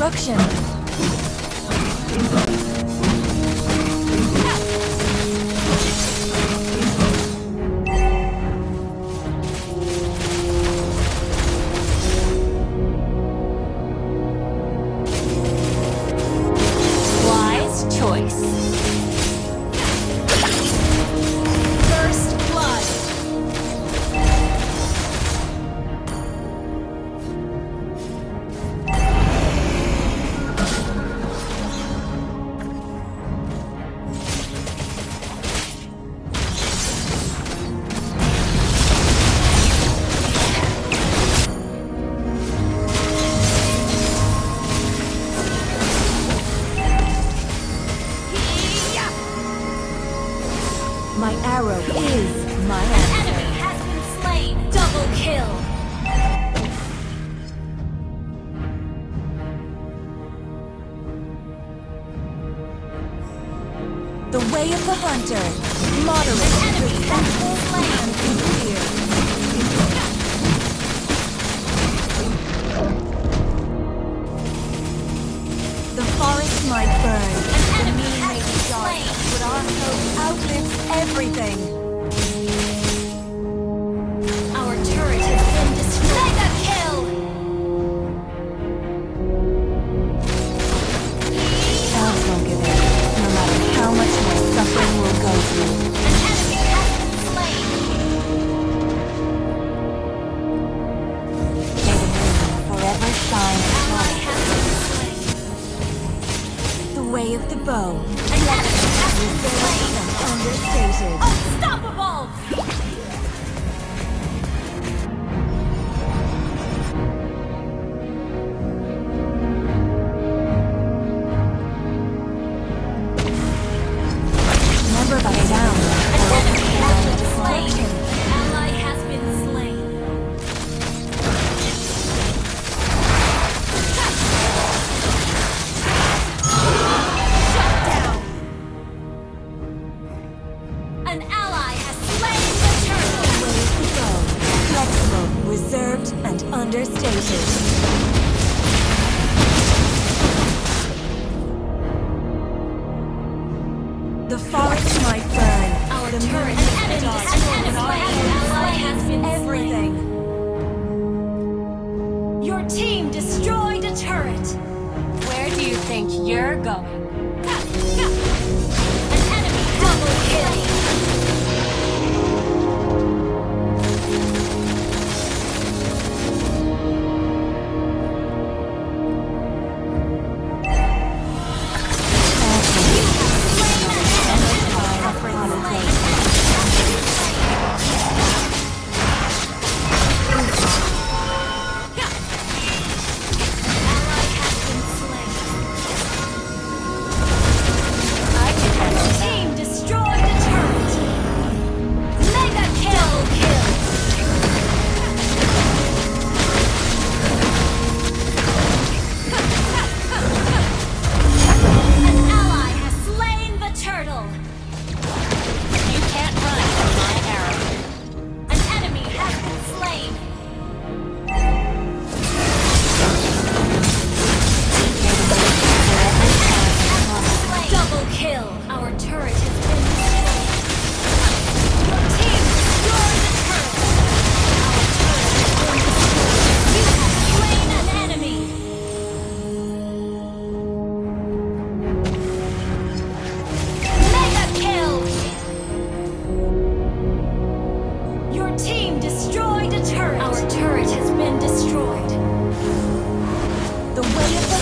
destruction. Is my answer. Enemy has been slain. Double kill. The way of the hunter. Moderate, Enemy has been slain. The forest might burn, the enemy has been slain. but our hope outlives everything. Way of the bow, An enemy has been understated. The forest might burn. Our the turret moon an may enemy dark, has been our slain. Ally has been everything. Your team destroyed a turret. Where do you think you're going? Your team destroyed a turret. Our turret has been destroyed. The way of the